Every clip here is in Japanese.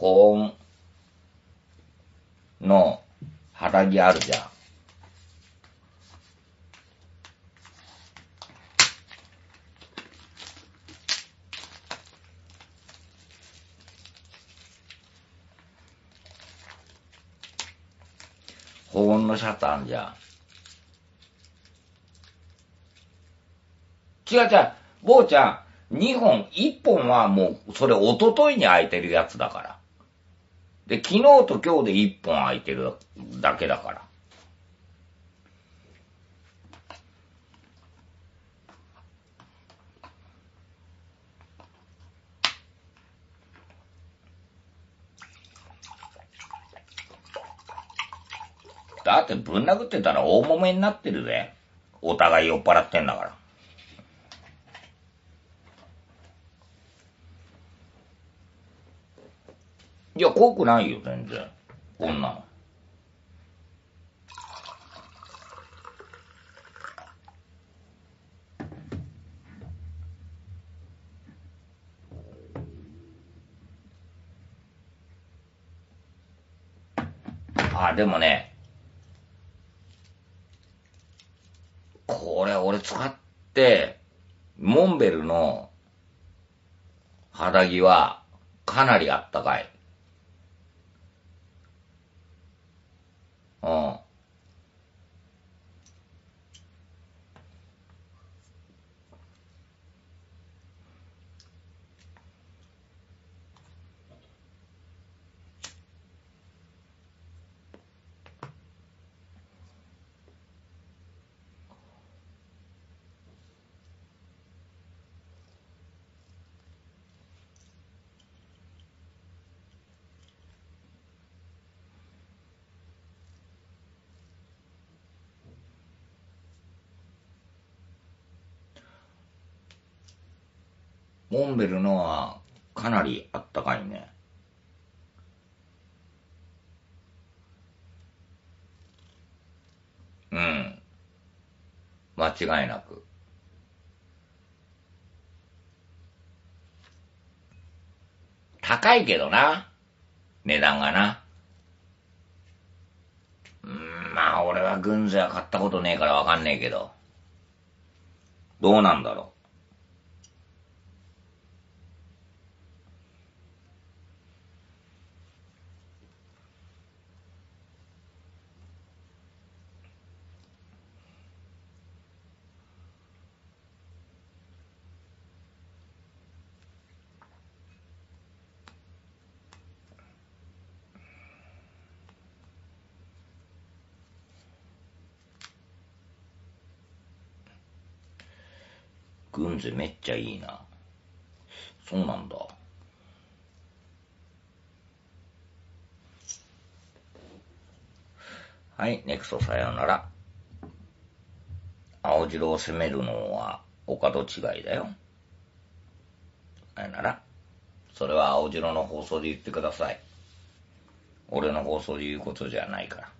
保温の肌着あるじゃん。保温のシャツあんじゃん。違う違う、坊ちゃん、2本、1本はもう、それ一昨日に空いてるやつだから。で、昨日と今日で1本空いてるだけだから。だってぶん殴ってたら大揉めになってるぜ。お互い酔っ払ってんだから。いや、濃くないよ、全然。こんなの。あ、でもね、これ俺使って、モンベルの肌着はかなりあったかい。うん。モンベルのはかなりあったかいね。うん。間違いなく。高いけどな。値段がな。うん、まあ俺は軍勢は買ったことねえからわかんねえけど。どうなんだろう。軍勢めっちゃいいな。そうなんだ。はい、ネクソさようなら。青白を攻めるのはお門違いだよ。さよなら。それは青白の放送で言ってください。俺の放送で言うことじゃないから。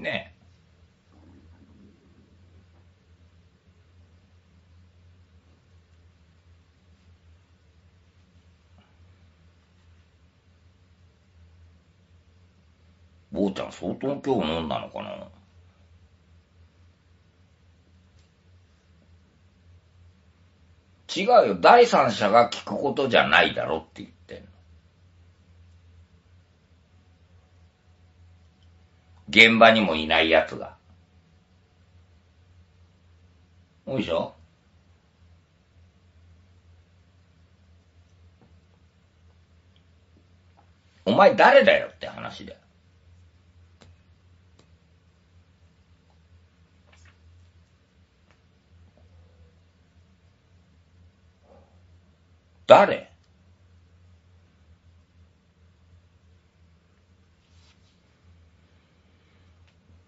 ね坊ちゃん相当今日飲んだのかな違うよ。第三者が聞くことじゃないだろって言ってんの。現場にもいない奴が。おいしょ？お前誰だよって話だよ。誰？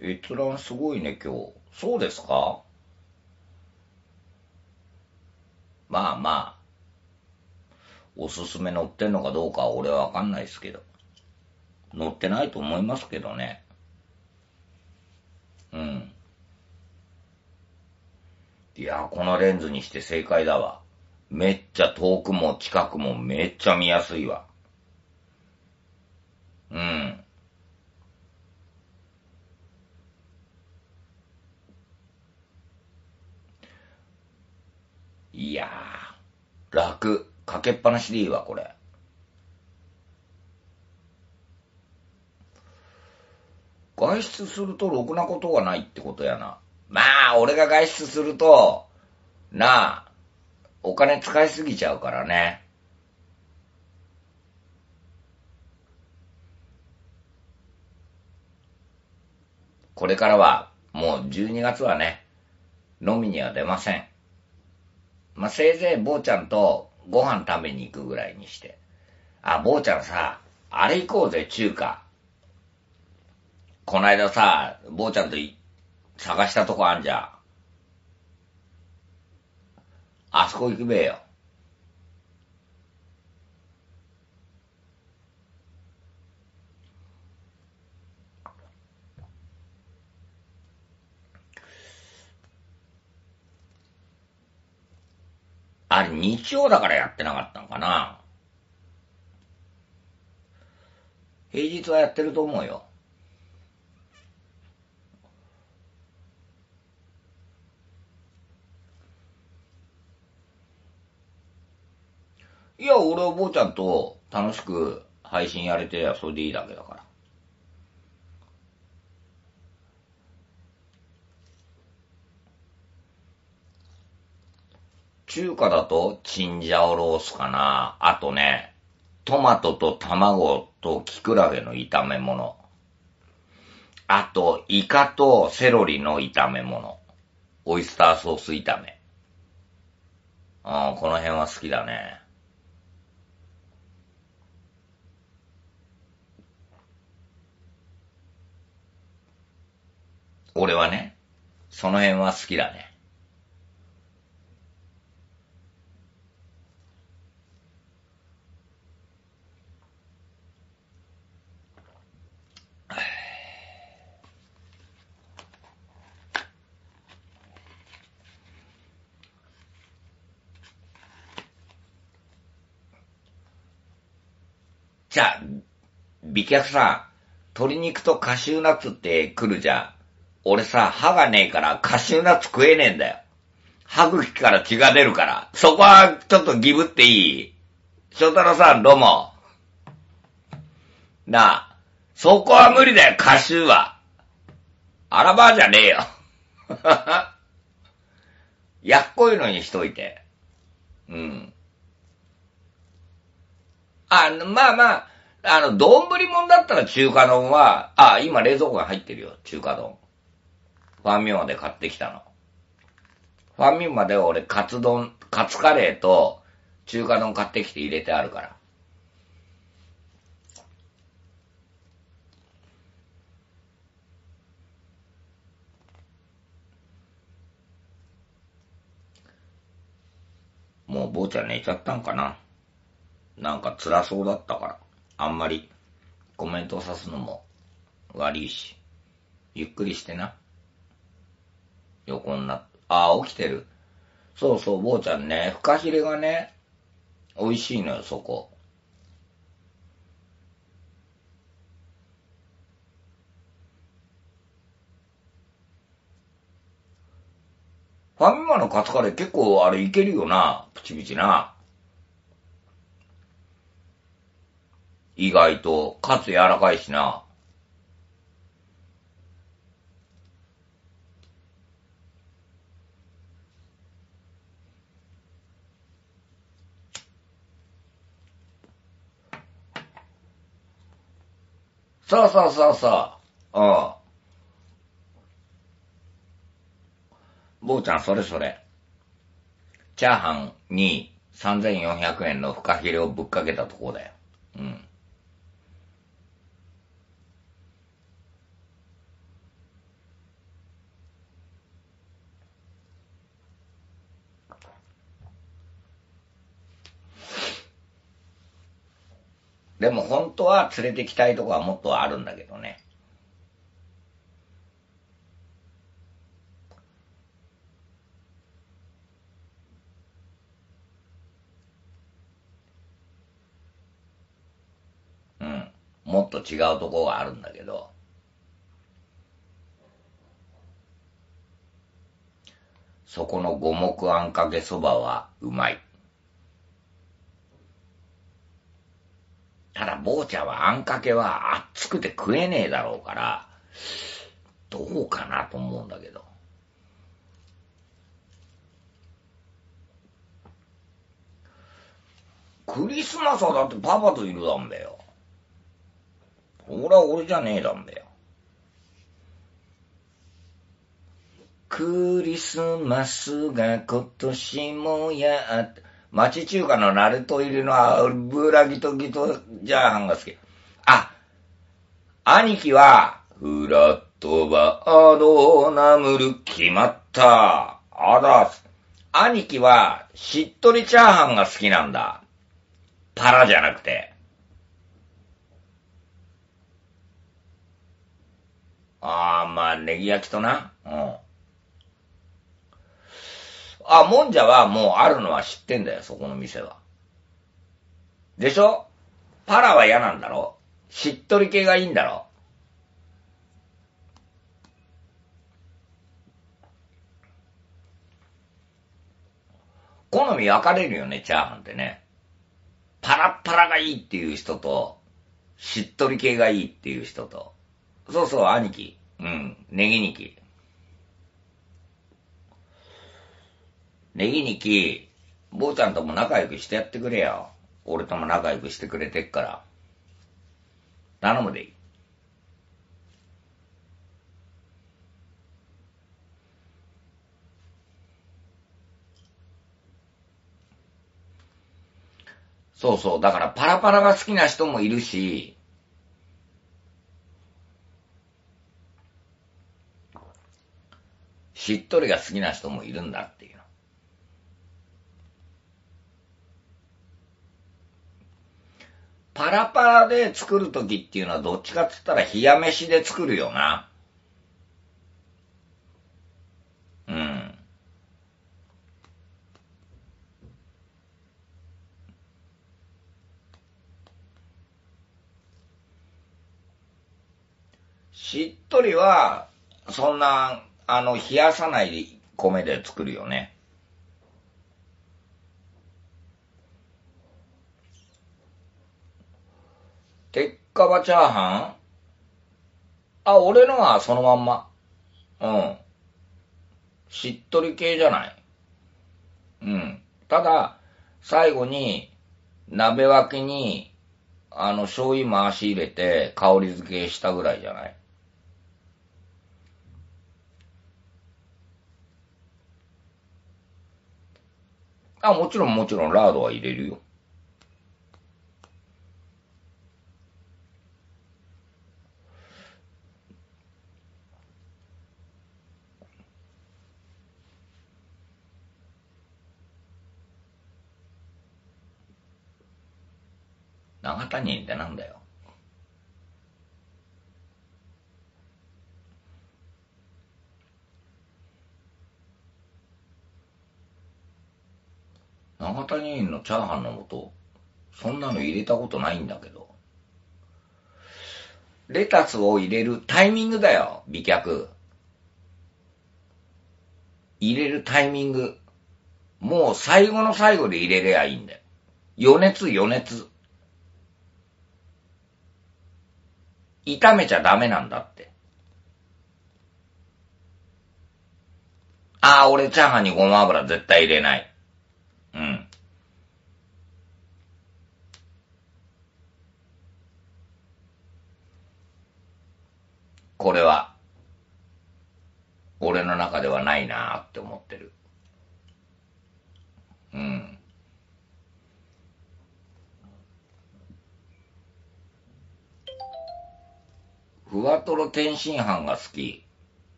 閲覧すごいね、今日。そうですか？まあまあ。おすすめ載ってんのかどうかは俺はわかんないですけど。載ってないと思いますけどね。うん。いや、このレンズにして正解だわ。めっちゃ遠くも近くもめっちゃ見やすいわ。うん。いやー、楽。かけっぱなしでいいわ、これ。外出するとろくなことがないってことやな。まあ、俺が外出すると、なあ、お金使いすぎちゃうからね。これからは、もう12月はね、飲みには出ません。まあ、せいぜい坊ちゃんとご飯食べに行くぐらいにして。あ、坊ちゃんさ、あれ行こうぜ、中華。こないださ、坊ちゃんと探したとこあんじゃん。あそこ行くべよ。あれ、日曜だからやってなかったのかな平日はやってると思うよ。いや、俺は坊ちゃんと楽しく配信やれてりゃそれでいいだけだから。中華だとチンジャオロースかな。あとね、トマトと卵とキクラゲの炒め物。あと、イカとセロリの炒め物。オイスターソース炒め。ああ、この辺は好きだね。俺はね、その辺は好きだね。じゃあ、美脚さん、鶏肉とカシューナッツって来るじゃん。俺さ、歯がねえからカシューナッツ食えねえんだよ。歯茎から血が出るから。そこはちょっとギブっていい？翔太郎さん、どうも。なあ、そこは無理だよ、カシューは。あらばじゃねえよ。やっこいのにしといて。うん。あ、まあまあ、あの、丼もんだったら中華丼は、あ、今冷蔵庫に入ってるよ、中華丼。ファミョンまで買ってきたの。ファミョンまで俺、カツ丼、カツカレーと中華丼買ってきて入れてあるから。もう坊ちゃん寝ちゃったんかななんか辛そうだったから、あんまりコメントさすのも悪いし、ゆっくりしてな。横になっ、ああ、起きてる。そうそう、坊ちゃんね、フカヒレがね、美味しいのよ、そこ。ファミマのカツカレー結構あれいけるよな、プチプチな。意外と、カツ柔らかいしな。そうそうそうそう。うん。坊ちゃん、それそれ。チャーハンに3400円のフカヒレをぶっかけたとこだよ。うん。でも本当は連れてきたいとこはもっとあるんだけどね。うん。もっと違うとこがあるんだけど。そこの五目あんかけそばはうまい。ただ、坊ちゃんはあんかけは熱くて食えねえだろうから、どうかなと思うんだけど。クリスマスはだってパパといるだんだよ。俺は俺じゃねえだんだよ。クリスマスが今年もやっ、町中華のナルト入りの油ギトギトジャーハンが好き。あ、兄貴は、フラットバードナムル決まった。あだ、兄貴は、しっとりチャーハンが好きなんだ。パラじゃなくて。ああ、まあ、ネギ焼きとな。うん。あ、もんじゃはもうあるのは知ってんだよ、そこの店は。でしょ？パラは嫌なんだろ？しっとり系がいいんだろ？好み分かれるよね、チャーハンってね。パラッパラがいいっていう人と、しっとり系がいいっていう人と。そうそう、兄貴。うん、ネギニキ。ネギニキ、坊ちゃんとも仲良くしてやってくれよ。俺とも仲良くしてくれてっから。頼むでいい。そうそう。だからパラパラが好きな人もいるし、しっとりが好きな人もいるんだっていう。パラパラで作るときっていうのはどっちかって言ったら冷や飯で作るよな。うん。しっとりは、そんな、あの、冷やさない米で作るよね。鉄火場チャーハン？あ、俺のはそのまんま。うん。しっとり系じゃない？うん。ただ、最後に、鍋脇に、あの、醤油回し入れて、香り付けしたぐらいじゃない？あ、もちろんもちろん、ラードは入れるよ。長谷園ってなんだよ。長谷園のチャーハンの素、そんなの入れたことないんだけど。レタスを入れるタイミングだよ、美脚。入れるタイミング。もう最後の最後で入れりゃいいんだよ。余熱余熱。炒めちゃダメなんだって。ああ、俺チャーハンにごま油絶対入れない。うん。これは、俺の中ではないなーって思ってる。うん。ふわとろ天津飯が好き。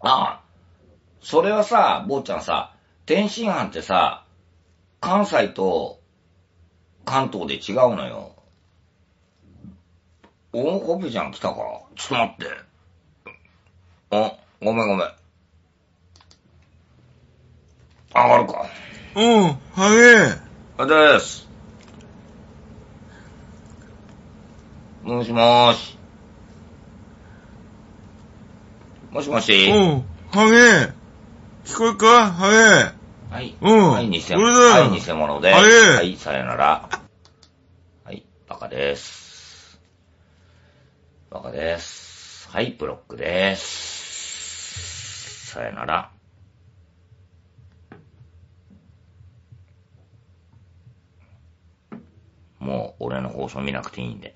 ああ、それはさ、坊ちゃんさ、天津飯ってさ、関西と関東で違うのよ。お、ホビちゃん来たか？ちょっと待って。あ、ごめんごめん。上がるか。うん、はげ。ありがとうございます。もしもーし。もしもし。おう、ハゲ。聞こえるか？ハゲ。はい。うんはい、偽物。はい、偽物で。あれはい、さよなら。はい、バカです。バカです。はい、ブロックです。さよなら。もう俺の放送見なくていいんで。